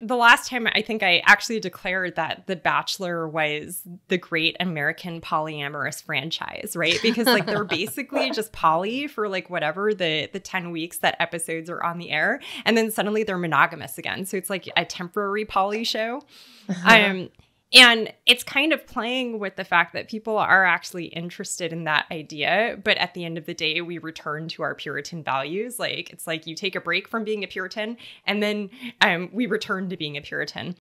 the last time I think I actually declared that The Bachelor was the great American polyamorous franchise, right? Because like they're basically just poly for like whatever the the 10 weeks that episodes are on the air and then suddenly they're monogamous again. So it's like a temporary poly show. I Um and it's kind of playing with the fact that people are actually interested in that idea. But at the end of the day, we return to our Puritan values. Like, it's like you take a break from being a Puritan and then um, we return to being a Puritan.